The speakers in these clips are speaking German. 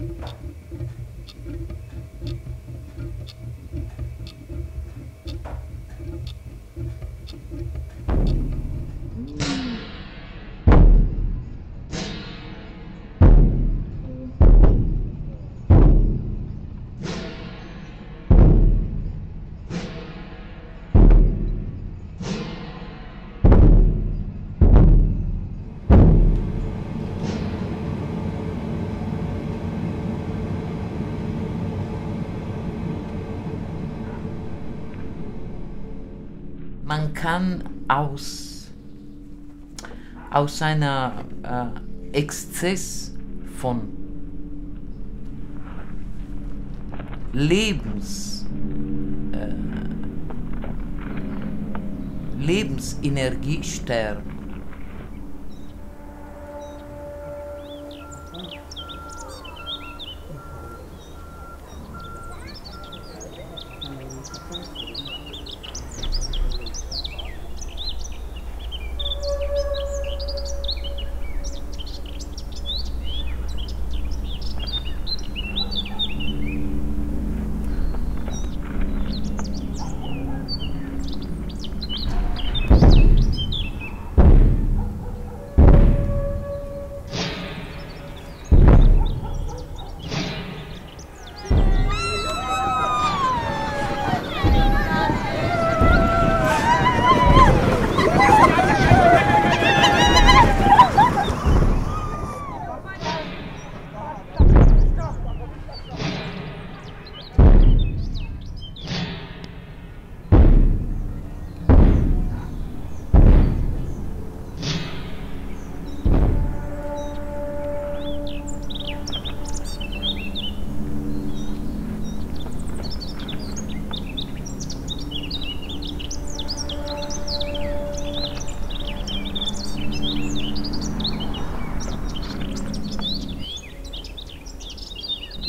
Thank you. Man kann aus, aus einer äh, Exzess von Lebens, äh, Lebensenergie sterben.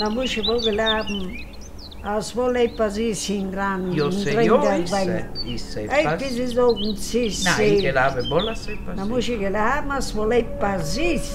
namuši mogla mm, az volej pazisi gran Jo se jo, i se pas. Ei, pisi zogun si si. Na, i gelave bola se pasi. Namuši gelave, mas volej pazisi.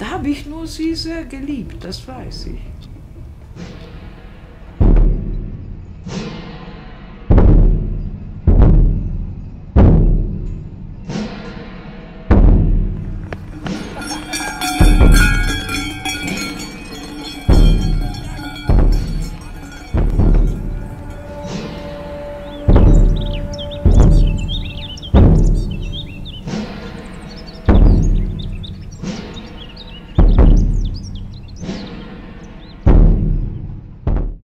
Da habe ich nur sie sehr geliebt, das weiß ich.